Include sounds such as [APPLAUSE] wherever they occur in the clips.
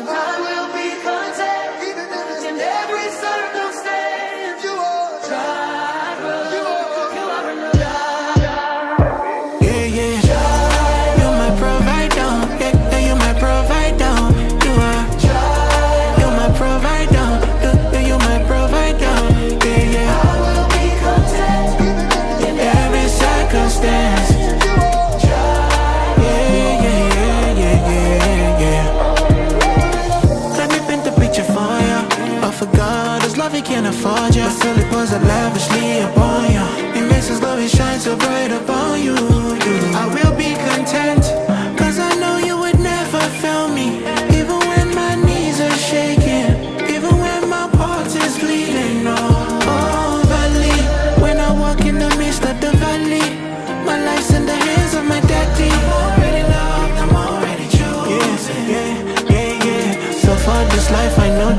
and I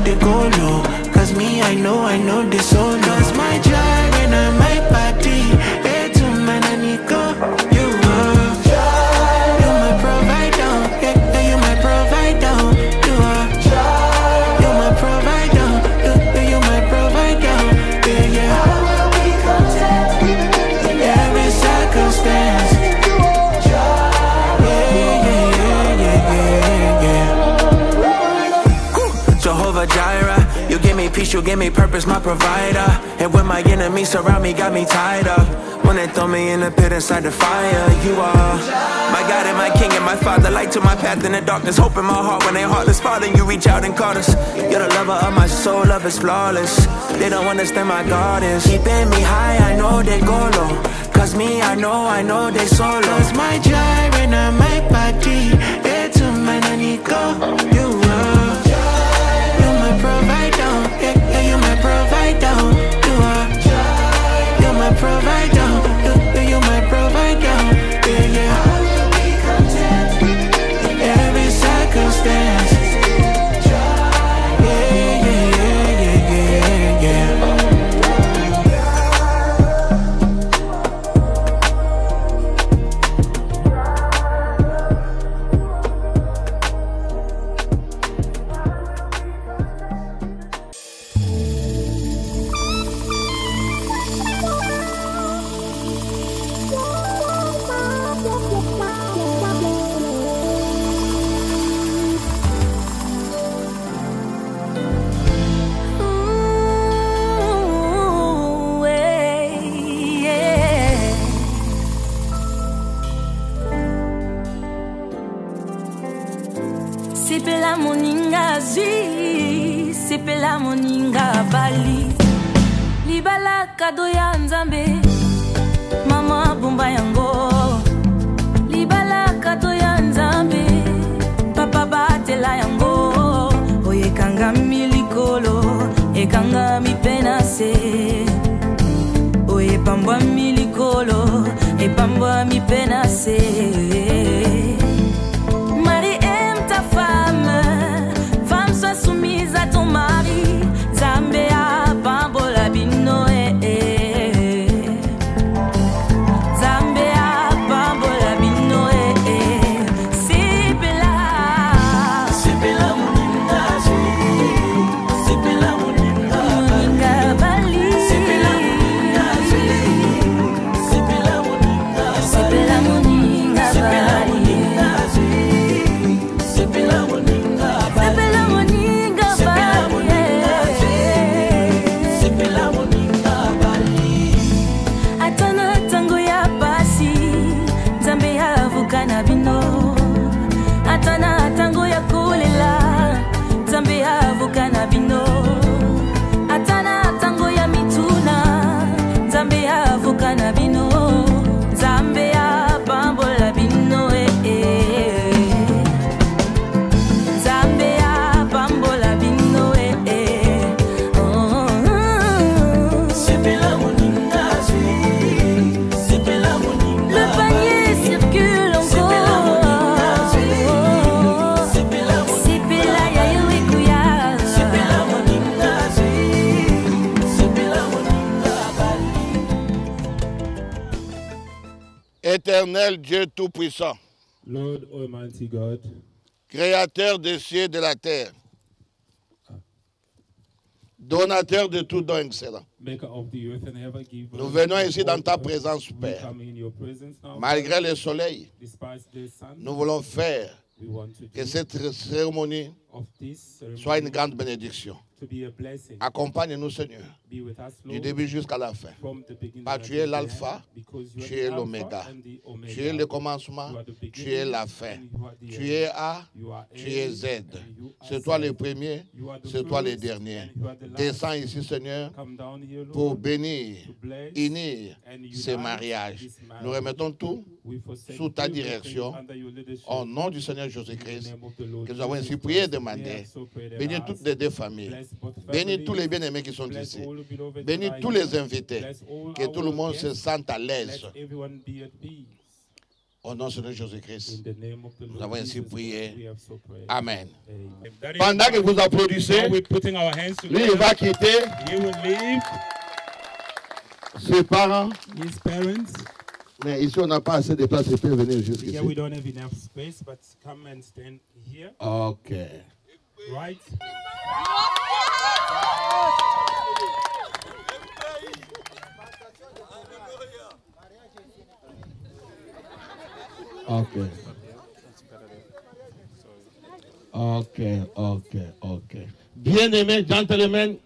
they go low Cause me, I know, I know this so provider. And when my enemies surround me, got me tied up. When they throw me in the pit inside the fire You are my God and my King and my Father. Light to my path in the darkness Hope in my heart. When they heartless Father, you reach out and call us. You're the lover of my soul, love is flawless. They don't understand my God is Keeping me high, I know they go low. Cause me, I know, I know they solo Cause my gyre and my body They're too many go. You pambwa mi Tout-Puissant. Lord Almighty God. Créateur des cieux et de la terre. Donateur de tout don excellent. Nous venons ici dans ta présence, Père. Malgré le soleil, nous voulons faire que cette cérémonie soit une grande bénédiction to be a blessing. Accompagne-nous, Seigneur, Be with us, du début jusqu'à la fin. from the beginning Car until tu es l'alpha, tu es l'oméga. Tu es le commencement, tu es la fin. Tu es A, tu es Z. C'est toi le premier, c'est toi le dernier. Descends ici, Seigneur, Come down here, Lord, pour bénir, unir this marriage. Nous remettons tout sous ta direction, au nom du Seigneur Jésus-Christ. Que nous avons ainsi prié et demandé. Bénis toutes les deux familles. Bénis tous les bien-aimés qui sont ici. Bénis tous les invités. Que tout le monde se sente à l'aise. Au nom Seigneur Jésus-Christ. Lord avons ainsi prié. Amen. Pendant que vous applaudissez, how we're putting our hands lui, il va quitter ses parents. his parents. Mais ici, on n'a pas assez de place. Il peut venir jusqu'ici. Here we don't have enough space, but come and stand here, Ok. right? Ok. Ok, ok, ok. Bien-aimé, gentlemen,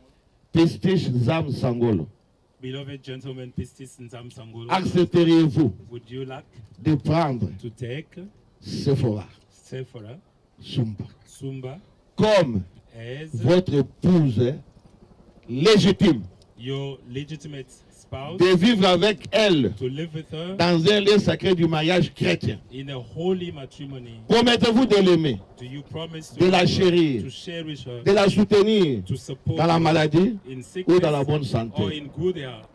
Pistiche Zam Sangolo, Beloved gentlemen, Pistis and Sam Sangolo, accepteriez-vous would you like de prendre to take Sephora? Sephora, Sumba Sumba, comme votre épouse légitime, your legitimate spouse, de vivre avec elle to live with her dans un lieu sacré du mariage chrétien? in a holy matrimony? Promettez-vous de l'aimer, Do you promise to, de la chérir, to cherish her, de la soutenir to support dans la maladie in ou dans la bonne or santé? in good health?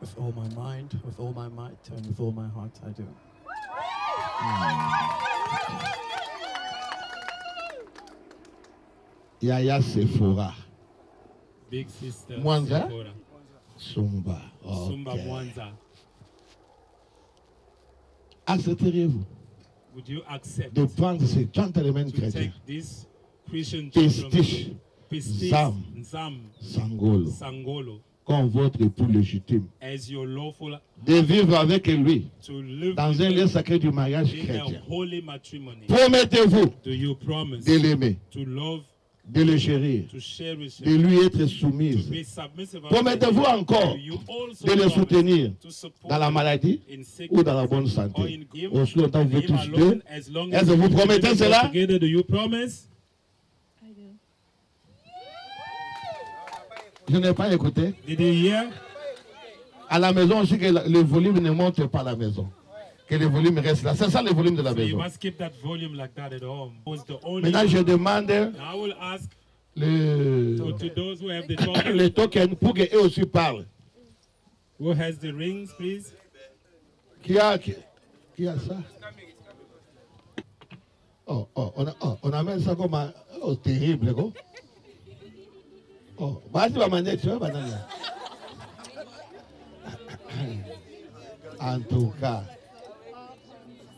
With all my mind, with all my might, and with all my heart, I do. Yaya Sephora Big sister Mwanza? Sumba. Sumba Ok. Mwanza. Accepteriez-vous Would you accept de prendre ce gentleman to chrétien, take this Christian Pistiche Zam. Nzam Sangolo, Sangolo, comme votre époux légitime, as your lawful de vivre avec lui to live dans un lieu sacré du mariage chrétien? Promettez-vous de l'aimer, de le cherish de lui être soumise? Promettez-vous encore de le soutenir dans la maladie ou dans la bonne santé. Aussi longtemps vous tous deux, Est-ce que vous promettez cela? je n'ai pas écouté. À la maison aussi, que le volume ne monte pas à la maison. Que le volume reste là. C'est ça le volume de la maison. must keep that volume like that at home. Was the only. Maintenant, je demande Now I will ask le, so to those who have the token, les tokens pour qu'eux aussi parlent. who has the rings, please? Qui a, qui, qui a ça? Oh, oh, on, a, oh, on amène ça comme un. Oh, terrible, gros. Oh, vas-y, va m'amener, tu vois, banane. [COUGHS] En tout cas.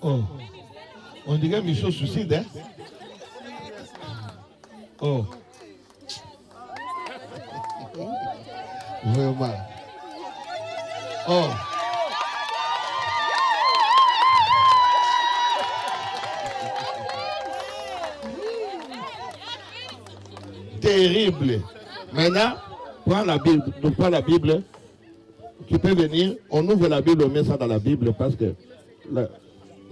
Oh, on dirait Michaud suicide, hein? Oh. Vraiment. Oh. terrible. Maintenant, prends la Bible, prends la Bible. Tu peux venir, on ouvre la Bible, on met ça dans la Bible parce que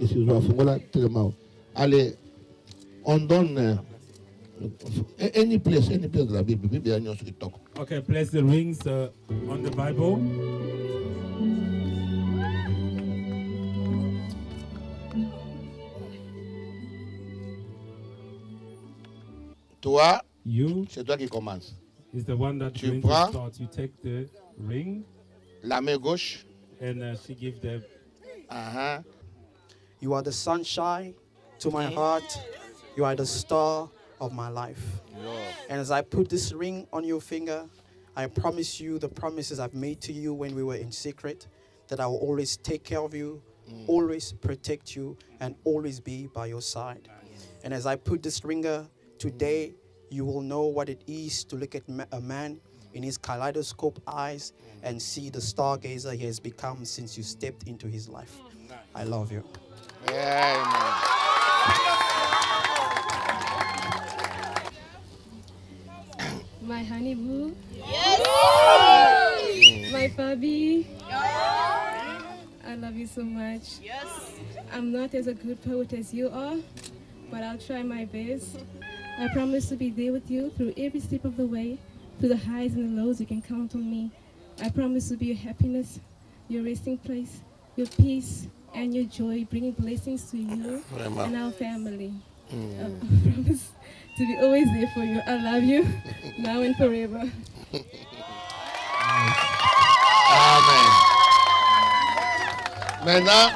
Fongola. Allez, on donne euh, any place, any place de la Bible. Y. Okay, place the rings uh, on the Bible. Toi, You c'est toi qui commences. is the one that Tu prends. start. You take the ring, La main gauche. and uh, she give the. Ah. You are the sunshine to my heart. You are the star of my life. And as I put this ring on your finger, I promise you the promises I've made to you when we were in secret that I will always take care of you, mm. always protect you, and always be by your side. And as I put this ringer today, you will know what it is to look at ma- a man in his kaleidoscope eyes and see the stargazer he has become since you stepped into his life. I love you. Amen. My honey boo. My puppy. I love you so much. Yes. I'm not as a good poet as you are, but I'll try my best. I promise to be there with you through every step of the way, through the highs and the lows. You can count on me. I promise to be your happiness, your resting place, your peace, and your joy, bringing blessings to you Vraiment. and our family. Mm. I promise to be always there for you. I love you now and forever. Amen. Maintenant,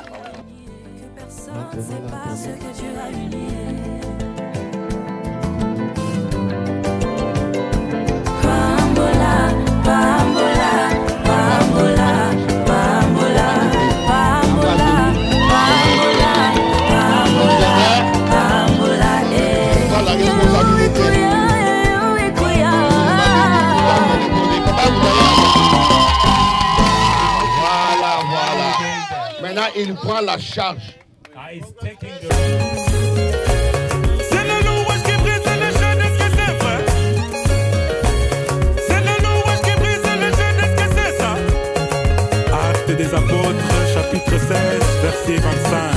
Voilà, voilà. Maintenant, il prend la charge. C'est le nom qui brise le jeune, est-ce que c'est vrai? C'est le nom qui brise le jeune, est-ce que c'est ça? Actes des Apôtres, chapitre 16, verset 25.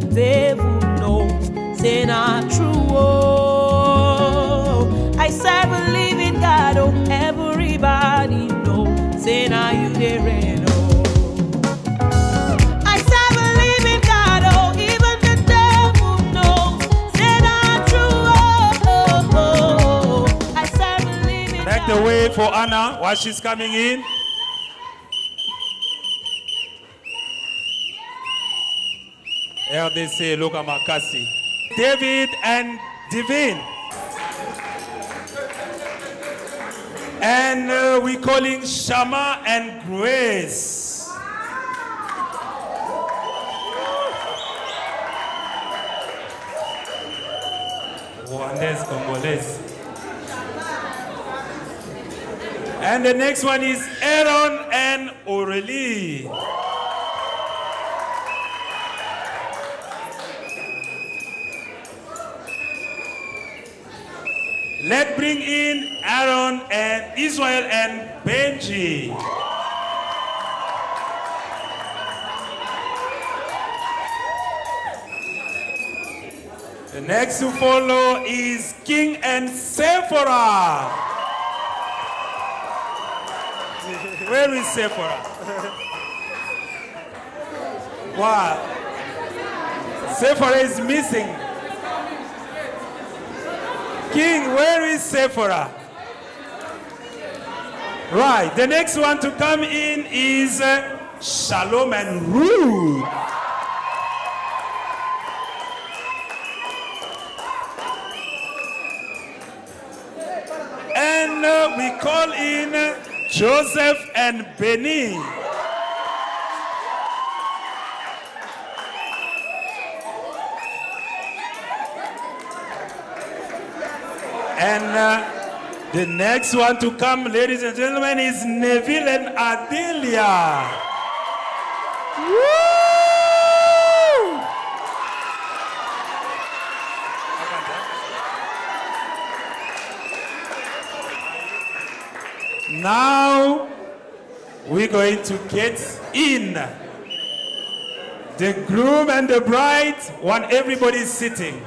devil know, they not true. Oh, I said, believe in God, oh, everybody knows they're not you there. Oh. Oh, the oh. way for Anna while she's coming in. RDC Luka Makasi. David and Divine. And uh, we calling Shama and Grace. And the next one is Aaron and Aurelie. Let's bring in Aaron and Israel and Benji. The next to follow is King and Sephora. Where is Sephora? Wow. Sephora is missing. King, where is Sephora? Right, the next one to come in is uh, Shalom and Ruth. And uh, we call in uh, Joseph and Benny. And uh, the next one to come, ladies and gentlemen, is Neville and Adelia. Now we're going to get in. The groom and the bride want everybody sitting.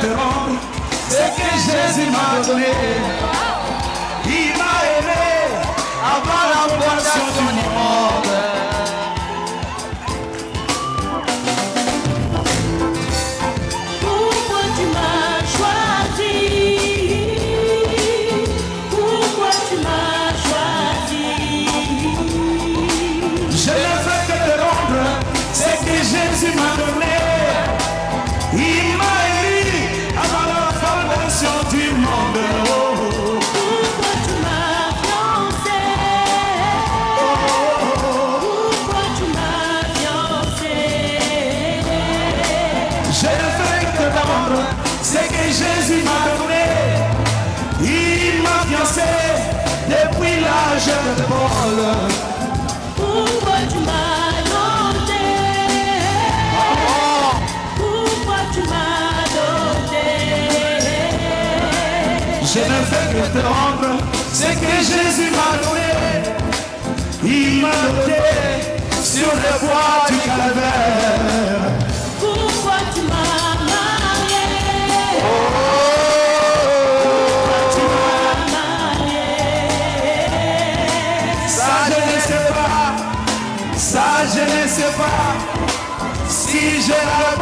Te rendre ce que Jésus m'a donné. Il m'a aimé avant la fondation du monde. Il m'a doté sur le bois du calvaire. Pourquoi tu m'as marié Tu m'as marié Ça je ne sais pas, ça je ne sais pas. Si j'ai la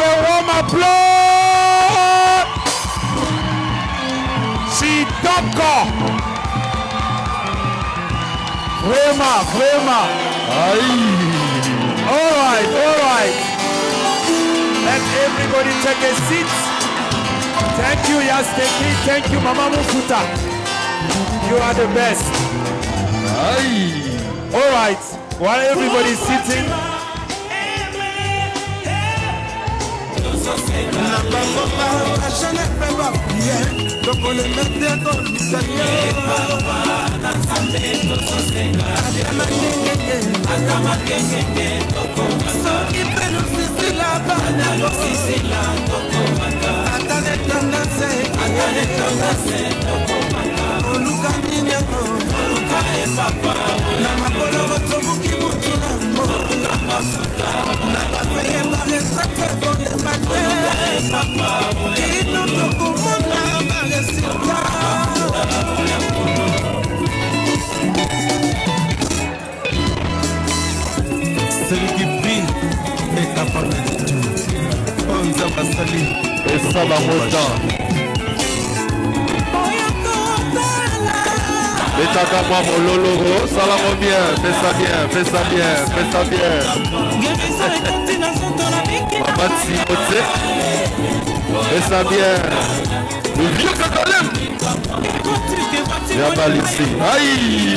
a warm applause Chitoko Vraiment, vraiment Aïe All right, all right Let everybody take a seat. Thank you, Yasteki. Thank you, Mama Mufuta. You are the best. Aye. All right. While everybody na bango bashane mpe bakuye tokolemete komisaniyosoki mpe nosisila banata letandase oluka nini yango na makolo botobuki motu nango kino tokomona baresulta celui qui brille est capable de tout oyo nzambe asali esala mota betaka mwa mololoro salango bien pesa bien pesa bien pesa bien mama timote fais ça bien le vieux kakalem yabalisi aïe.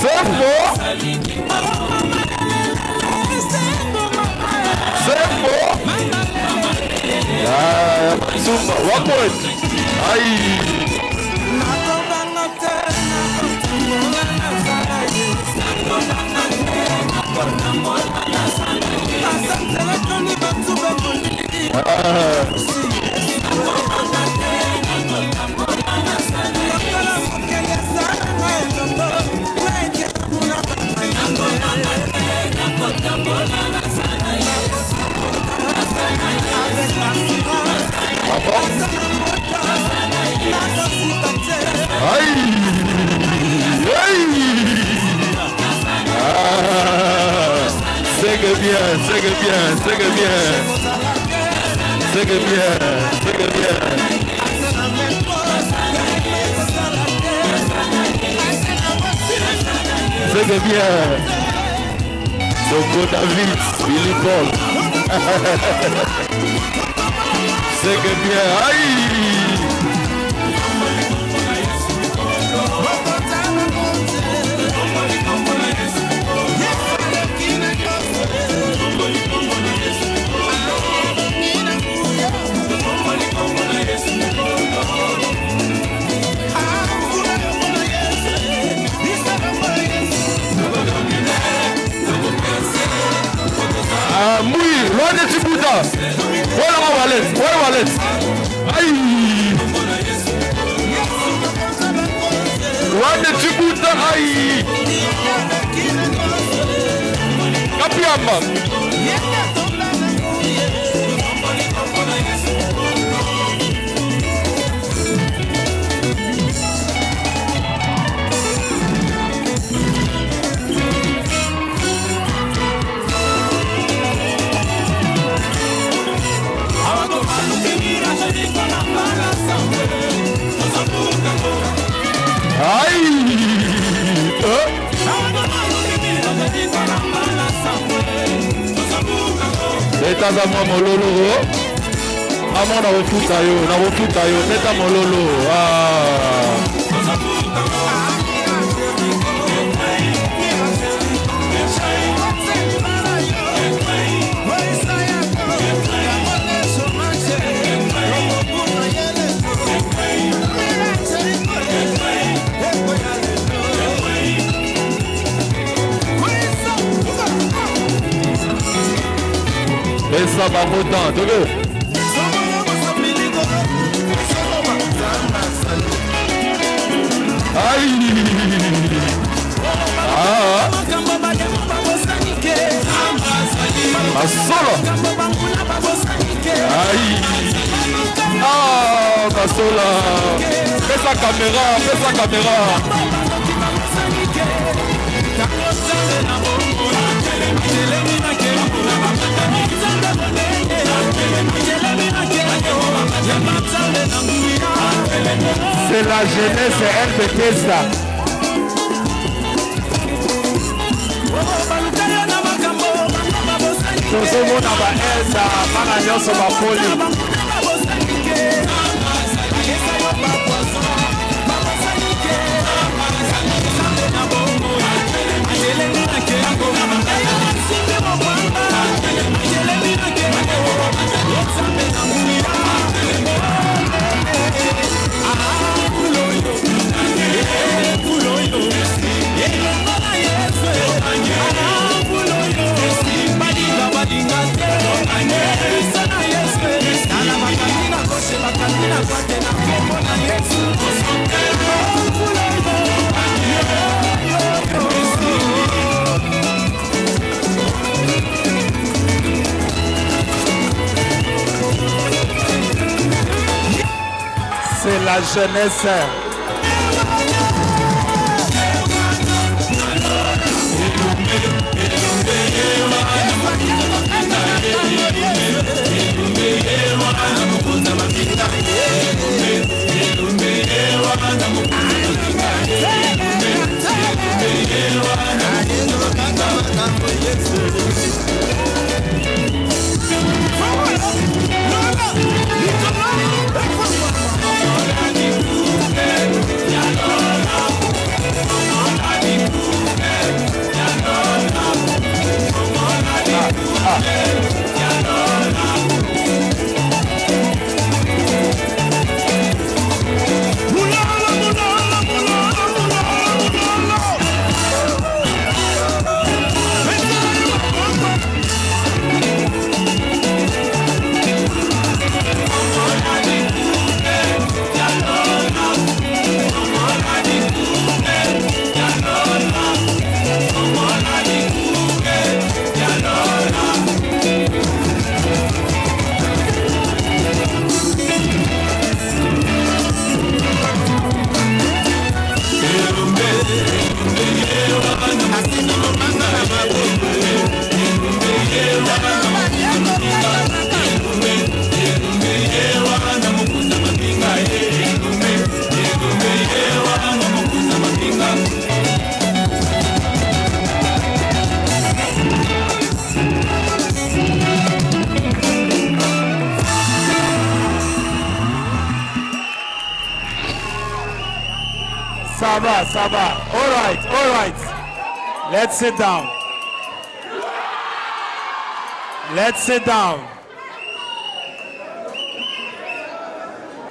C'est faux c'est faux ah Zumba, one point. Aïe C'est que bien, c'est que bien, c'est que bien Take it beer. Take it beer. Take it beer. So go David, Billy Paul. [LAUGHS] Take beer. ngai kapiyamba tata mwa mololo mama nakofuta yo nakofuta yo teta mololo ah. kozwa bango dan toke ah. ah, ah, kasolo kasolo pesa kamera pesa kamera C'est la jeunesse RPT ça. tozomona baelda bana nyonso bakoli jeunesse. All right, all right. Let's sit down. Let's sit down.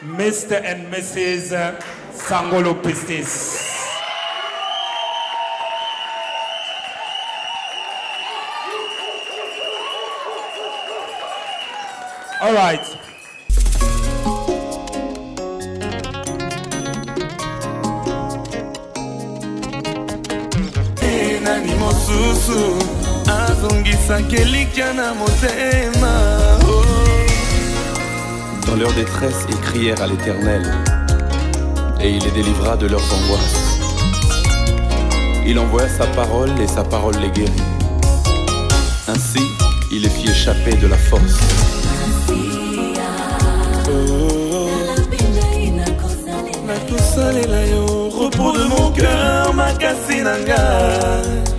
Mr. and Mrs. Uh, Sangolo Pistis. All right. Mosusu azongisaki elikya na motema oh. Dans leur détresse, ils crièrent à l'Éternel, et il les délivra de leurs angoisses. Il envoya sa parole, et sa parole les guérit. Ainsi, il les fit échapper de la force. nakosalela yo repos de mon cœur makasi na nga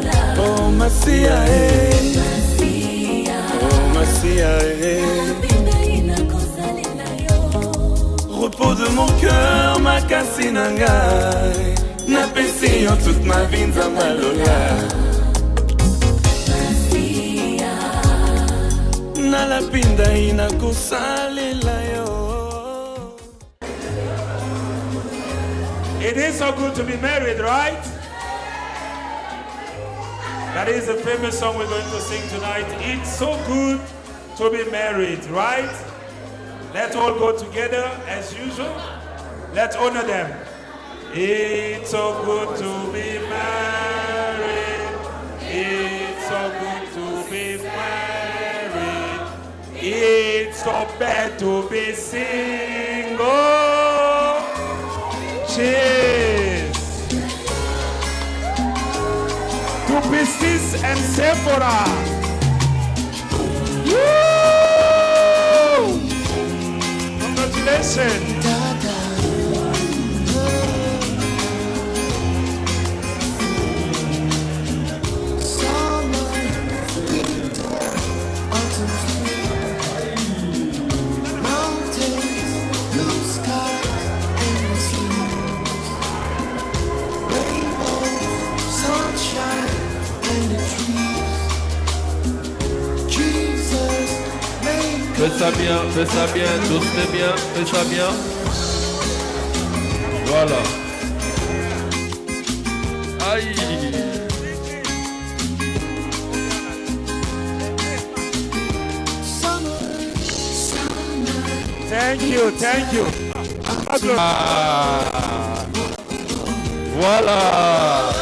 masia eh. masia. Oh, eh. Repos de mon cœur makasi na ngai. Napesi yo toute ma vie nzambe alola nalapindai nakosalela yo. It is so good to be married, right? That is a famous song we're going to sing tonight. It's so good to be married, right? Let's all go together as usual. Let's honor them. It's so good to be married. It's so good to be married. It's so bad to be single. Cheers. To Pistis and Sephora. Woo! Congratulations. Fais ça bien, fais ça bien, doucement bien, fais ça bien. Voilà. Aïe. Thank you, thank you. Ah. Voilà.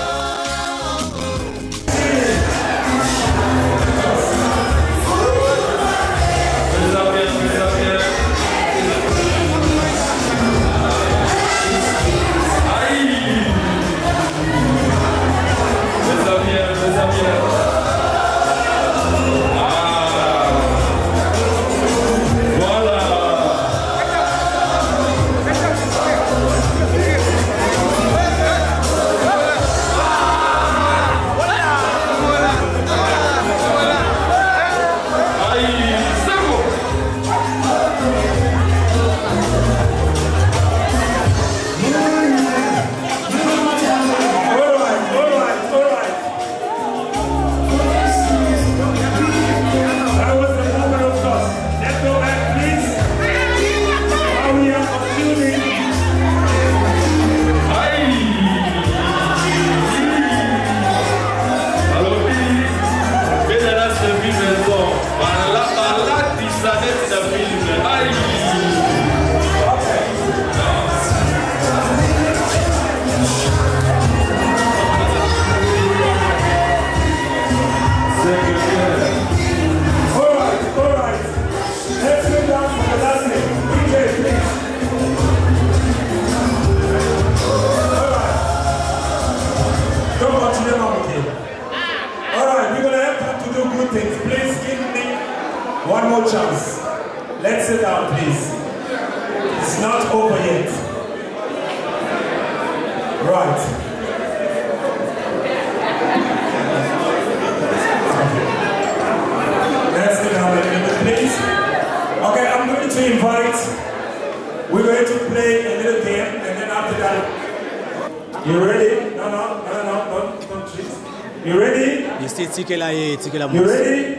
Tike la ye, tike la You moitié. ready?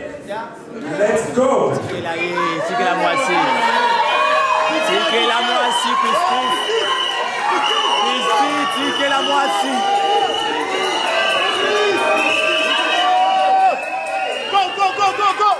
Let's go. Tike la ye, tike la moitié. Tike la. Pistis, tike la moitié. Go, go, go, go, go.